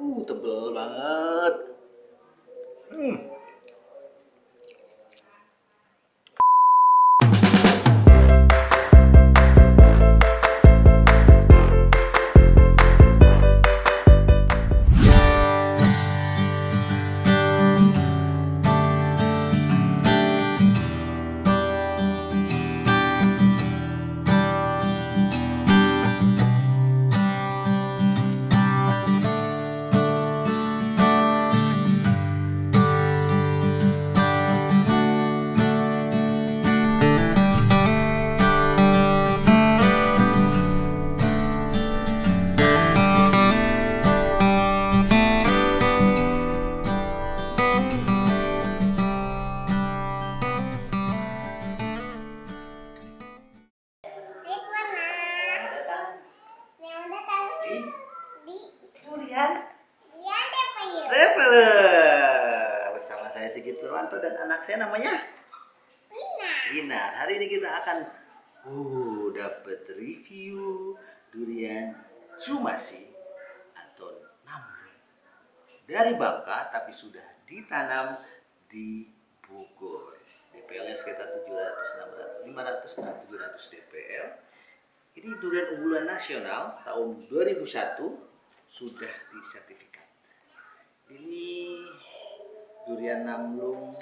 Uh, tebel banget. Hmm. Sumasi atau Namrung dari Bangka tapi sudah ditanam di Bogor. DPL-nya sekitar 700, 600, 500, 700 DPL. Ini durian unggulan nasional tahun 2001 sudah disertifikat. Ini durian Namlung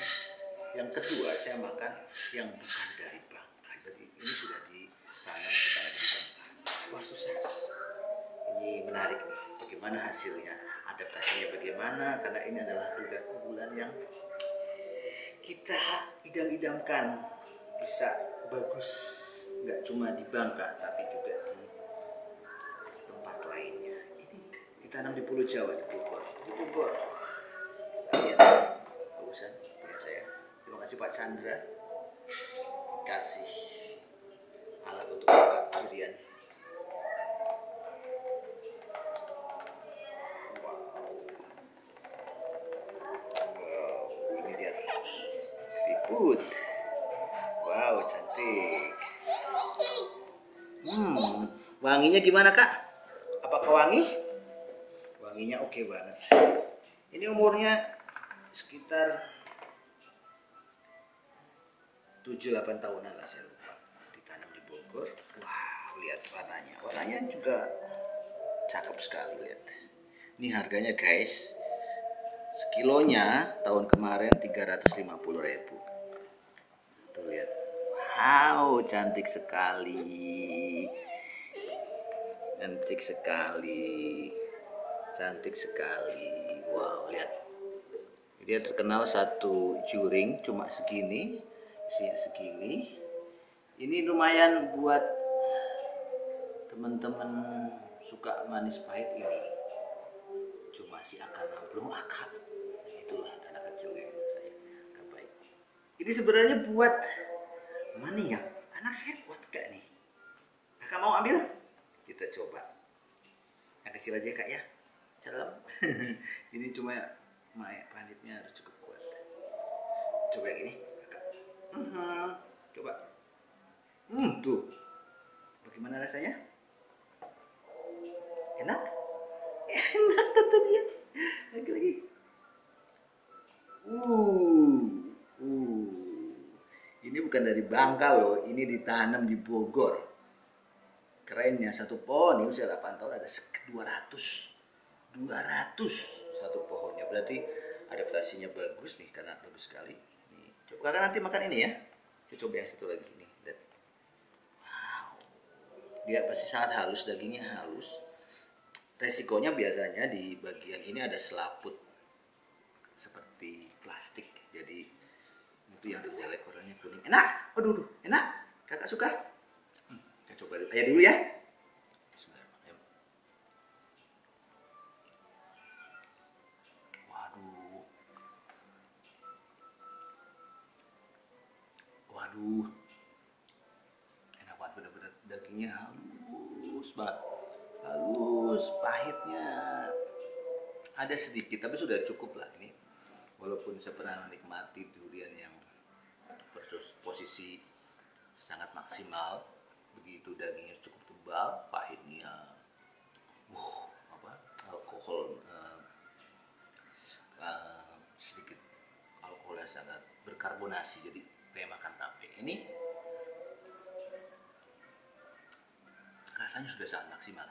yang kedua saya makan yang bukan dari Bangka. Jadi ini sudah ditanam kepada di Bangka. Wah susah. Ini menarik nih. Bagaimana hasilnya? Adaptasinya bagaimana? Karena ini adalah durian unggulan yang kita idam-idamkan bisa bagus nggak cuma di Bangka tapi juga di tempat lainnya. Ini ditanam di Pulau Jawa di Bogor. Di Bogor. Lihat bagusan punya saya. Terima kasih Pak Chandra. Kasih alat untuk buka durian. Gimana kak? Apakah wangi? Wanginya oke banget. Ini umurnya sekitar 7-8 tahunan lah saya lupa. Ditanam di Bogor. Wah, lihat warnanya. Warnanya juga cakep sekali lihat. Ini harganya guys. Sekilonya tahun kemarin 350.000 ribu. Tuh lihat. Wow, cantik sekali. Cantik sekali. Cantik sekali. Wow, lihat. Dia terkenal satu juring cuma segini, isinya segini. Ini lumayan buat teman-teman suka manis pahit ini. Cuma si akal belum akal. Itulah anak kecil kayak saya. Gak baik. Ini sebenarnya buat mana ya? Anak saya kuat gak nih? Kakak mau ambil? Kita coba. Yang kecil aja kak ya. Dalam. ini cuma panitnya harus cukup kuat. Coba yang ini, kakak. Mhm. Coba. Hmm, tuh. Bagaimana rasanya? Enak? Enak kata dia. Lagi lagi. Uh, uh. Ini bukan dari Bangka loh, ini ditanam di Bogor. Kerennya satu pohon ini usia 8 tahun ada 200 200 satu pohonnya. Berarti adaptasinya bagus nih karena bagus sekali. Nih coba kakak nanti makan ini ya. Kita coba yang satu lagi nih lihat. Wow. Dia pasti sangat halus dagingnya halus. Resikonya biasanya di bagian ini ada selaput seperti plastik. Jadi itu yang terjelek warnanya kuning. Enak! Aduh aduh, enak! Kakak suka dulu ayah dulu ya. Waduh. Waduh. Enak banget bener-bener dagingnya halus banget. Halus, pahitnya ada sedikit tapi sudah cukup lah ini. Walaupun saya pernah menikmati durian yang posisi sangat maksimal, begitu dagingnya cukup tebal pahitnya uh apa alkohol uh, uh, sedikit alkoholnya sangat berkarbonasi jadi kayak makan tape. Ini rasanya sudah sangat maksimal.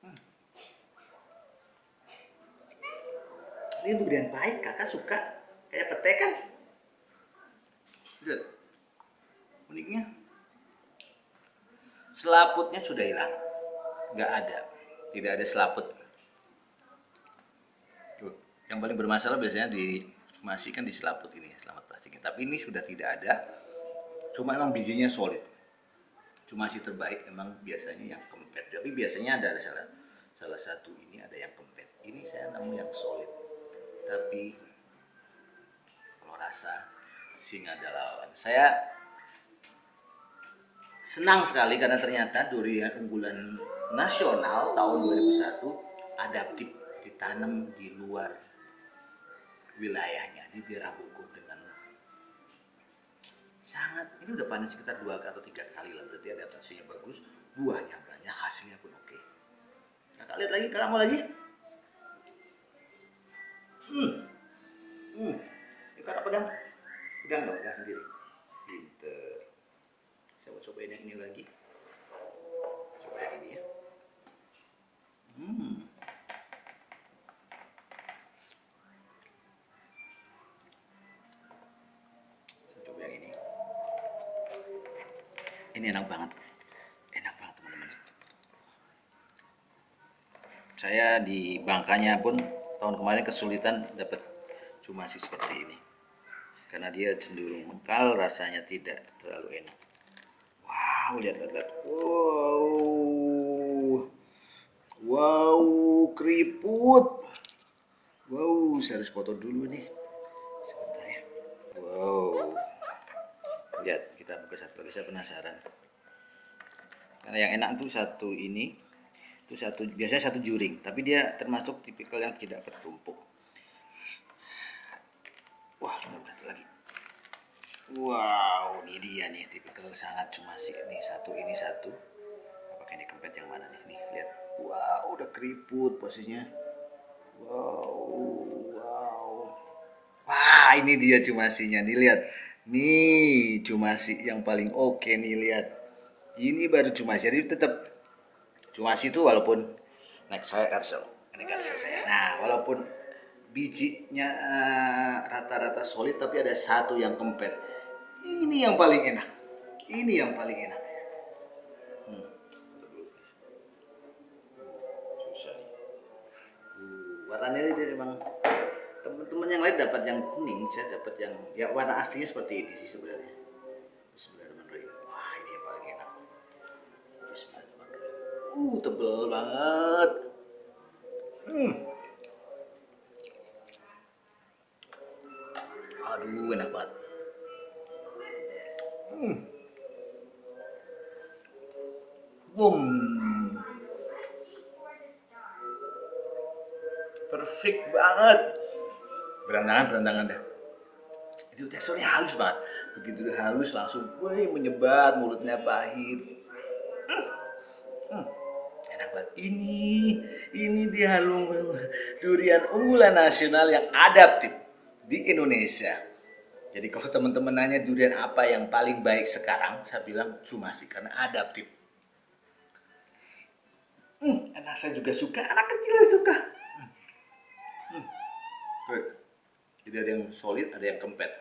Hmm. ini durian pahit kakak suka. Kayak pete kan? Selaputnya sudah hilang, nggak ada, tidak ada selaput. Tuh, yang paling bermasalah biasanya di masih kan di selaput ini, selamat plastiknya. Tapi ini sudah tidak ada, cuma emang bijinya solid. Cuma si terbaik emang biasanya yang kempet. Tapi biasanya ada salah salah satu ini ada yang kempet. Ini saya nemu yang solid. Tapi kalau rasa singa ada lawan. Saya senang sekali karena ternyata durian unggulan nasional tahun 2001 adaptif ditanam di luar wilayahnya di daerah Bogor dengan sangat ini udah panen sekitar dua atau tiga kali lah berarti adaptasinya bagus buahnya banyak hasilnya pun oke. Kakak lihat lagi kakak mau lagi. Hmm hmm ini kakak pegang. Pegang dong pegang sendiri cobain yang ini lagi. Coba yang ini ya. Hmm. Saya coba yang ini. Ini enak banget. Enak banget teman-teman. Saya di bangkanya pun tahun kemarin kesulitan dapat cumasi seperti ini. Karena dia cenderung mengkal rasanya tidak terlalu enak wow lihat lihat, wow. Wow keriput. Wow saya harus foto dulu nih. Sebentar ya. Wow. Lihat kita buka satu lagi saya penasaran. Karena yang enak tuh satu ini itu satu biasanya satu juring tapi dia termasuk tipikal yang tidak bertumpuk. Wah kita buka satu lagi wow ini dia nih tipikal sangat cuma sih nih satu ini satu apakah ini kempet yang mana nih nih lihat wow udah keriput posisinya wow wow wah ini dia cumasinya nih lihat Nih, cumasi yang paling oke nih lihat. Ini baru cumasi. Jadi tetap cumasi itu walaupun naik saya karso, ini karso saya. Nah, walaupun bijinya eh, rata-rata solid tapi ada satu yang kempet. Ini yang paling enak. Ini yang paling enak. Hmm. Uh, warnanya ini dari bang teman-teman yang lain dapat yang kuning saya dapat yang ya warna aslinya seperti ini sih sebenarnya. Bismillahirrahmanirrahim. Wah ini yang paling enak. Bismillahirrahmanirrahim. Uh tebel banget. Hmm boom. Perfect banget. Berantangan berantangan deh. Itu teksturnya halus banget. Begitu halus langsung woi menyebar mulutnya pahit. Hmm. Hmm. enak banget. Ini ini dia halung durian unggulan nasional yang adaptif di Indonesia jadi kalau teman-teman nanya durian apa yang paling baik sekarang saya bilang sumasi karena adaptif hmm, anak saya juga suka anak kecil suka hmm. Hmm. Jadi ada yang solid, ada yang kempet.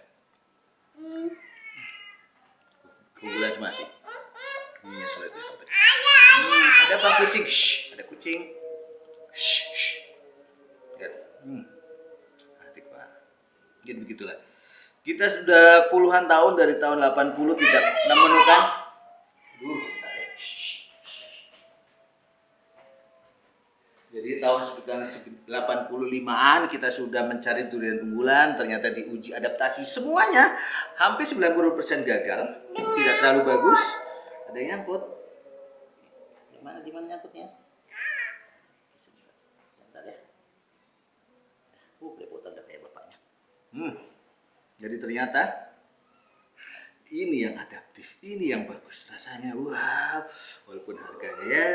Keunggulan cuma sih. Ini yang solid, yang kempet. Hmm, ada apa kucing? Shh, ada kucing. Shh, shh. Lihat. Hmm. Pak. Jadi begitulah. Kita sudah puluhan tahun dari tahun 80 tidak menemukan. Ya. Jadi tahun sekitar 85-an kita sudah mencari durian unggulan, ternyata diuji adaptasi semuanya hampir 90% gagal, tidak terlalu bagus. Ada yang nyangkut. Di mana di mana nyangkutnya? Bentar ya. Uh, udah kayak bapaknya. Hmm. Jadi ternyata ini yang adaptif, ini yang bagus rasanya. Wow, walaupun harganya ya.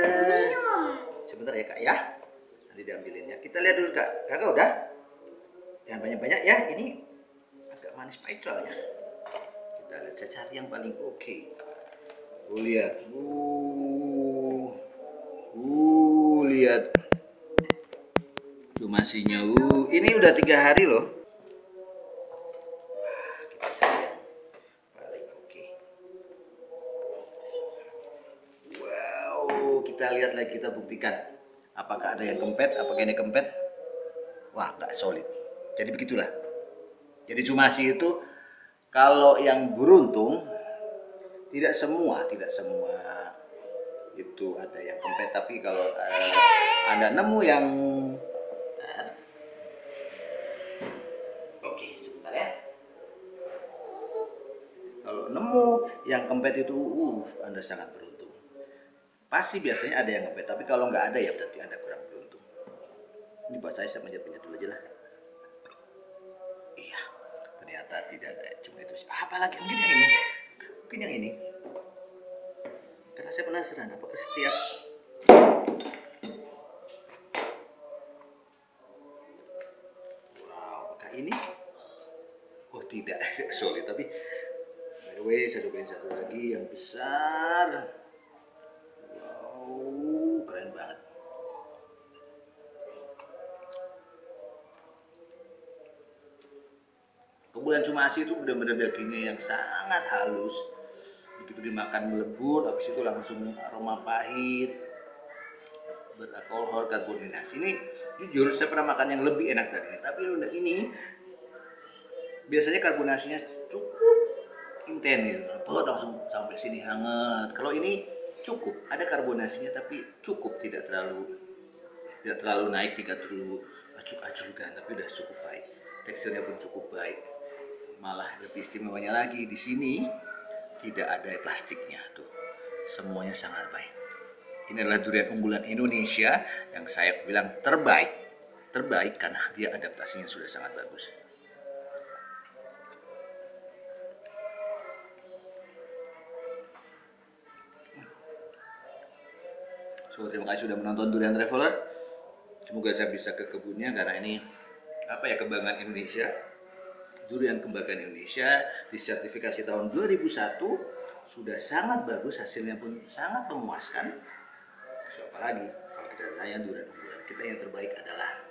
Sebentar ya kak ya nanti diambilin ya. Kita lihat dulu kak. Kakak udah? Jangan banyak-banyak ya, ini agak manis pahit soalnya. Kita lihat, saya cari yang paling oke. Oh, lihat. Uh, uh, lihat. Cumasinya, uh, ini udah tiga hari loh. Wah, kita cari yang paling oke. Wow, kita lihat lagi, kita buktikan. Apakah ada yang kempet, apakah ini kempet? Wah, nggak solid. Jadi begitulah. Jadi cumasi itu kalau yang beruntung tidak semua, tidak semua itu ada yang kempet. Tapi kalau eh, anda nemu yang oke sebentar ya. Kalau nemu yang kempet itu, uh, anda sangat beruntung. Pasti biasanya ada yang kempet, tapi kalau nggak ada ya berarti anda kurang beruntung. Ini buat saya saya manjat-manjat dulu aja lah. Iya, ternyata tidak ada. Cuma itu sih. Ah, Apalagi mungkin yang ini. Mungkin yang ini. Karena saya penasaran apakah setiap Wow, apakah ini? Oh tidak, sorry tapi by the way saya cobain satu lagi yang besar. Kemudian cumasi itu benar-benar dagingnya yang sangat halus. Begitu dimakan melebur, habis itu langsung aroma pahit, beralkohol, karbonasi. Ini jujur saya pernah makan yang lebih enak dari ini. Tapi ini biasanya karbonasinya cukup intens gitu. Langsung sampai sini hangat. Kalau ini cukup, ada karbonasinya tapi cukup, tidak terlalu tidak terlalu naik, tidak terlalu acur-acurkan, tapi udah cukup baik. Teksturnya pun cukup baik. Malah lebih istimewanya lagi di sini tidak ada plastiknya tuh. Semuanya sangat baik. Ini adalah durian unggulan Indonesia yang saya bilang terbaik. Terbaik karena dia adaptasinya sudah sangat bagus. So, terima kasih sudah menonton Durian Traveler. Semoga saya bisa ke kebunnya karena ini apa ya kebanggaan Indonesia. Durian kebanggaan Indonesia disertifikasi tahun 2001 sudah sangat bagus, hasilnya pun sangat memuaskan. So, apalagi kalau kita tanya durian unggulan kita yang terbaik adalah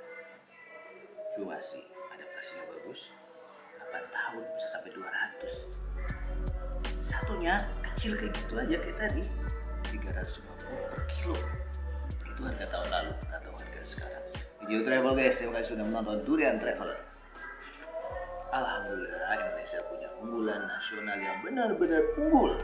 Cumasi. Adaptasinya bagus. 8 tahun bisa sampai 200. Satunya kecil kayak gitu aja kayak tadi. 350 per kilo. Itu harga tahun lalu atau harga sekarang. Video travel guys, terima kasih sudah menonton Durian Traveler. Alhamdulillah Indonesia punya unggulan nasional yang benar-benar unggul.